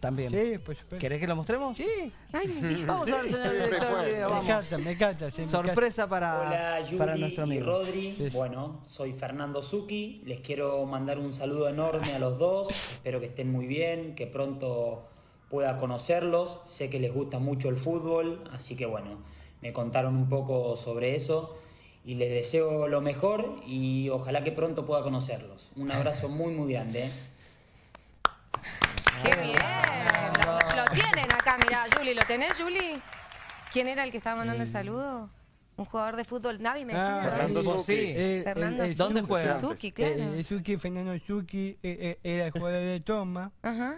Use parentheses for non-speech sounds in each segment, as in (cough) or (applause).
También. Sí, por supuesto. ¿Querés que lo mostremos? Sí. Ay, vamos a ver, señor director. Me encanta, me encanta. sí, me Sorpresa para, Hola Yuli para nuestro y amigo. Rodri. Sí, sí. Bueno, soy Fernando Zucchi. Les quiero mandar un saludo enorme a los dos. Espero que estén muy bien, que pronto pueda conocerlos. Sé que les gusta mucho el fútbol, así que bueno, me contaron un poco sobre eso. Y les deseo lo mejor y ojalá que pronto pueda conocerlos. Un abrazo muy, muy grande. ¿eh? ¡Qué bien! Lo, lo acá, mirá, Juli, ¿lo tenés, Juli? ¿Quién era el que estaba mandando el saludo? Un jugador de fútbol. Navi me Ah, decía. Fernando Vos Zucchi. sí. Eh, Fernando el- el ¿Dónde juega? Zucchi, claro. Eh, el Fernando eh, eh, era jugador de Toma. Ajá.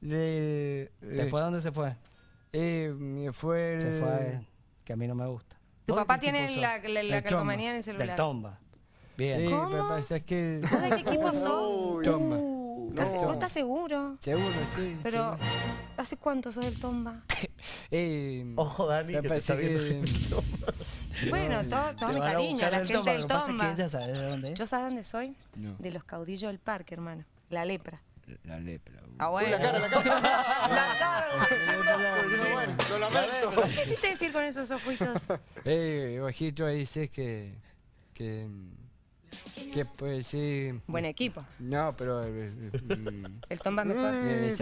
De, eh, ¿Después dónde se fue? eh, me fue Se el- fue que a mí no me gusta. Tu ¿Vos papá qué tiene la, la, calcomanía en el celular. Del Tomba. Bien. Eh, ¿Cómo? pasa que... ¿Vos de qué equipo sos? Toma. ¿Estás- no. ¿Vos estás seguro? Seguro, sí. Pero. ¿Hace cuánto sos del Tomba? (laughs) Eh, Ojo, Dani, que te está viendo. que- (laughs) Bueno, todo, todo mi a cariño, la del gente Tomba, del Lo que pasa es Tomba. que ella sabe de dónde es. ¿Yo sabes dónde soy? No. De los caudillos del parque, hermano. La lepra. La lepra. Ah, bueno. La cara, la cara. (laughs) La cara. Bueno, lo lamento. ¿Qué quisiste decir con esos ojitos? Eh, ojito dice que... que que pues sí... Buen equipo. No, pero... eh, mm, El Tomba mejor. eh,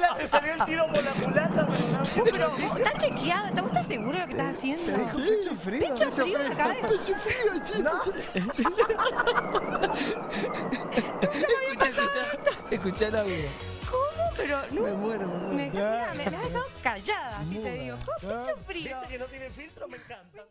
¡No te salió el tiro por la culata, pero (laughs) Pero vos estás chequeado, ¿estás- ¿vos estás seguro de lo que estás haciendo? pecho frío. Pecho frío acá de... Escucha, escucha. Escucha la vida. ¿Cómo? Pero no. Me muero, me muero. Me, mira, me, me has dejado callada, así te digo. Oh, pecho frío. que no tiene filtro, me encanta.